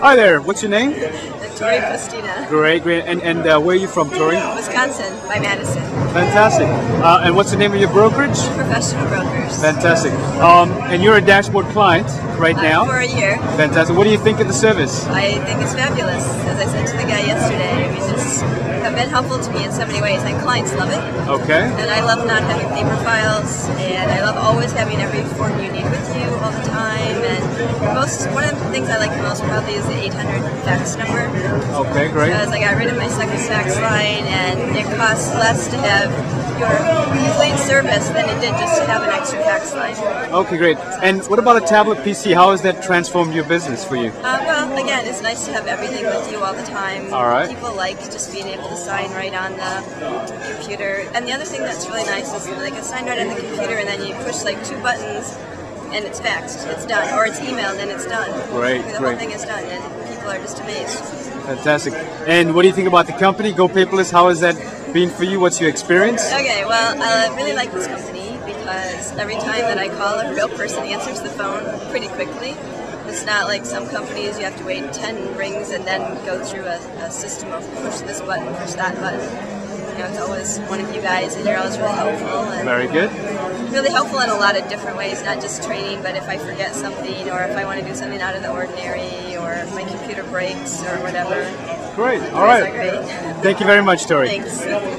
Hi there. What's your name? Torre Pustina, Great, great. And and uh, where are you from, Torre? Wisconsin, by Madison. Fantastic. Uh, and what's the name of your brokerage? Professional brokers. Fantastic. Um, and you're a dashboard client right Uh, now. for a year. Fantastic. What do you think of the service? I think it's fabulous. As I said to the guy have been helpful to me in so many ways. And clients love it. Okay. And I love not having paper files, and I love always having every form you need with you all the time. And most, one of the things I like the most probably is the 800 fax number. Okay, great. Because I got rid of my second fax line, and it costs less to have your complete service than it did just to have an extra fax line. Okay, great. And what about a tablet PC? How has that transformed your business for you? Uh, well, again, it's nice to have everything with you all the time. All right. People like just being able to sign right on the computer. And the other thing that's really nice is can sign right on the computer, and then you push like two buttons, and it's faxed. It's done, or it's emailed, and it's done. Great, the great. whole thing is done, and people are just amazed. Fantastic. And what do you think about the company, Go Paperless? How has that been for you? What's your experience? Okay, well, uh, I really like this company because every time that I call, a real person answers the phone pretty quickly. It's not like some companies you have to wait 10 rings and then go through a, a system of push this button, push that button. You know, it's always one of you guys, and you're always really helpful. And Very good. really helpful in a lot of different ways, not just training, but if I forget something or if I want to do something out of the ordinary or if my computer breaks or whatever. Great. All right. great. Thank you very much, Torre. Thanks.